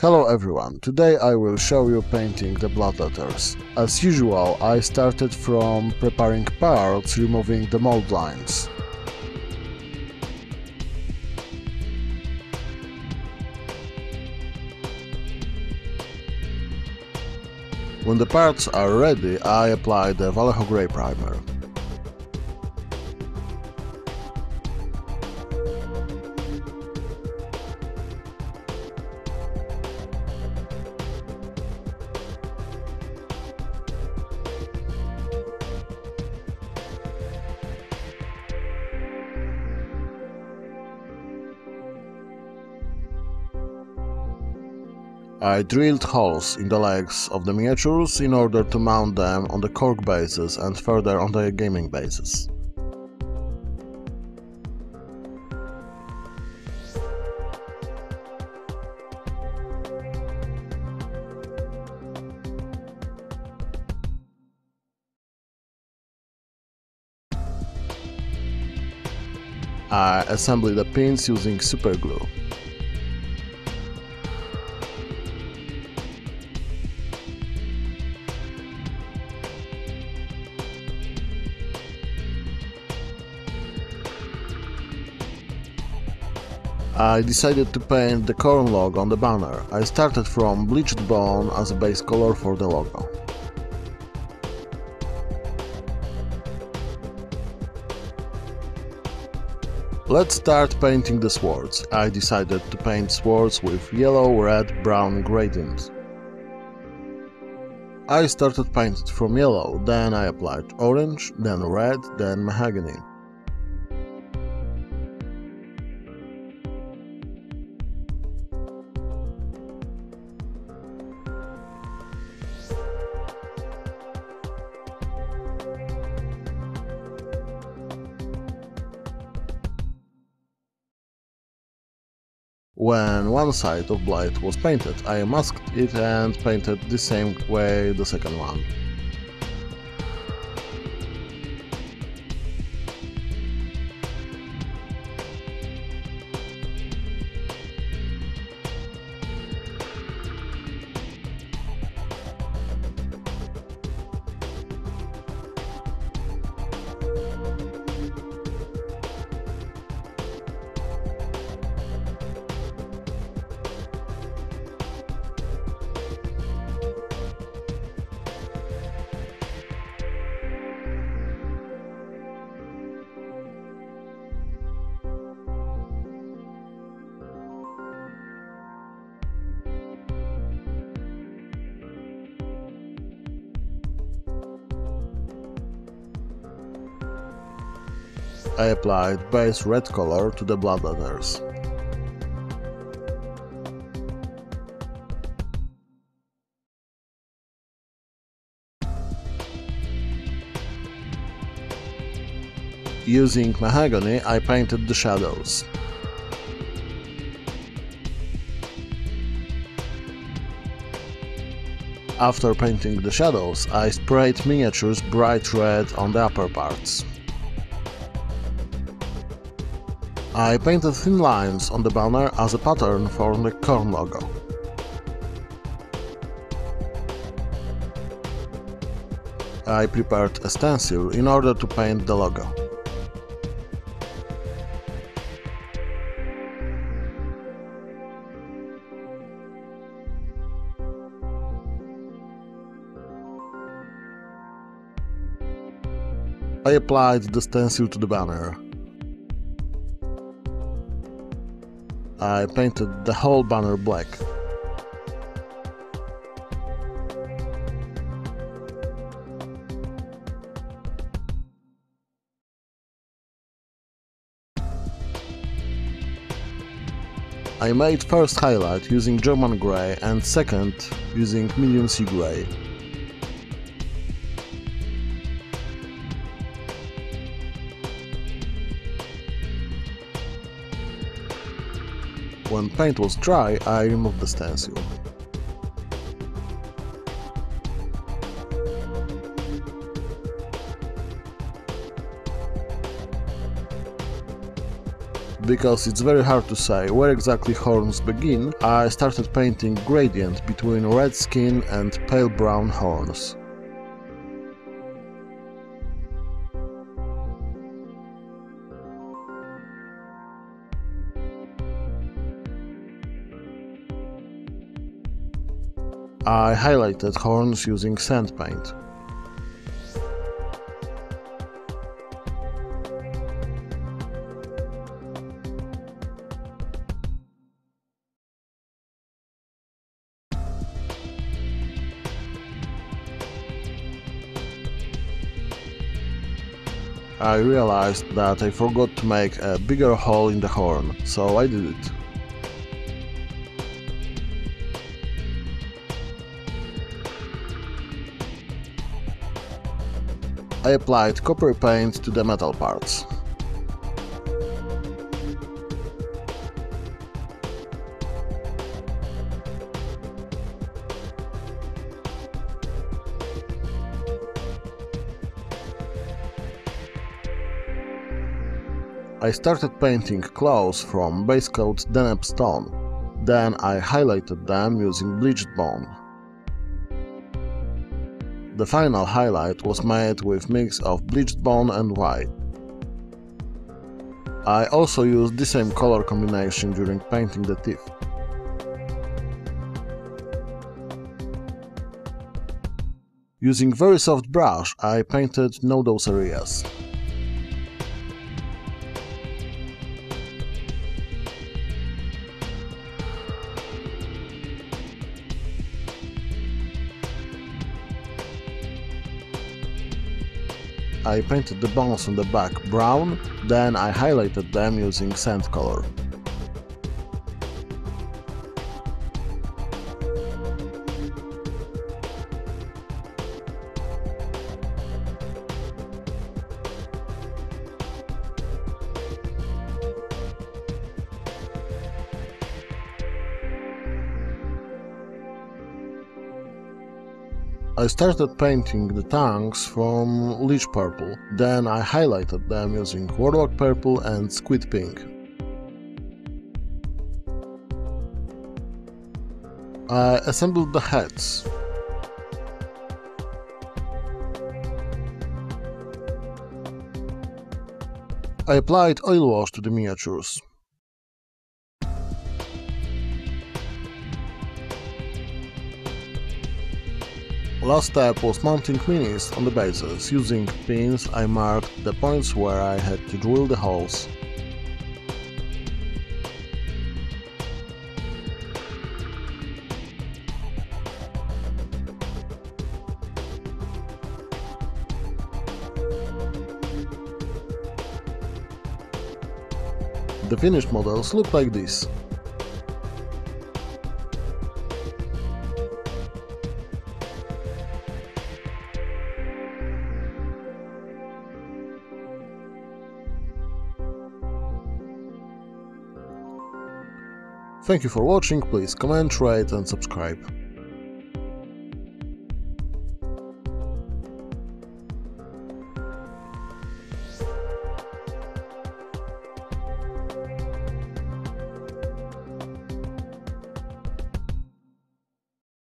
Hello everyone, today I will show you painting the blood letters. As usual, I started from preparing parts, removing the mold lines. When the parts are ready, I apply the Vallejo Grey primer. I drilled holes in the legs of the miniatures in order to mount them on the cork bases and further on the gaming bases. I assembled the pins using superglue. I decided to paint the Khorne log on the banner. I started from bleached bone as a base color for the logo. Let's start painting the swords. I decided to paint swords with yellow, red, brown gradients. I started painting from yellow, then I applied orange, then red, then mahogany. When one side of Blight was painted, I masked it and painted the same way the second one. I applied base red color to the blood letters. Using mahogany, I painted the shadows. After painting the shadows, I sprayed miniatures bright red on the upper parts. I painted thin lines on the banner as a pattern for the Khorne logo. I prepared a stencil in order to paint the logo. I applied the stencil to the banner. I painted the whole banner black. I made first highlight using German grey and second using medium sea grey. When paint was dry, I removed the stencil. because it's very hard to say where exactly horns begin, I started painting gradient between red skin and pale brown horns. I highlighted horns using sand paint. I realized that I forgot to make a bigger hole in the horn, so I did it. I applied copper paint to the metal parts. I started painting claws from base coat Dheneb stone, then I highlighted them using bleached bone. The final highlight was made with mix of bleached bone and white. I also used the same color combination during painting the teeth. Using very soft brush I painted no those areas. I painted the bones on the back brown, then I highlighted them using sand color. I started painting the tanks from Liche Purple, then I highlighted them using Warlock Purple and Squid Pink. I assembled the heads. I applied oil wash to the miniatures. Last step was mounting minis on the bases. Using pins I marked the points where I had to drill the holes. The finished models look like this. Thank you for watching, please comment, rate and subscribe.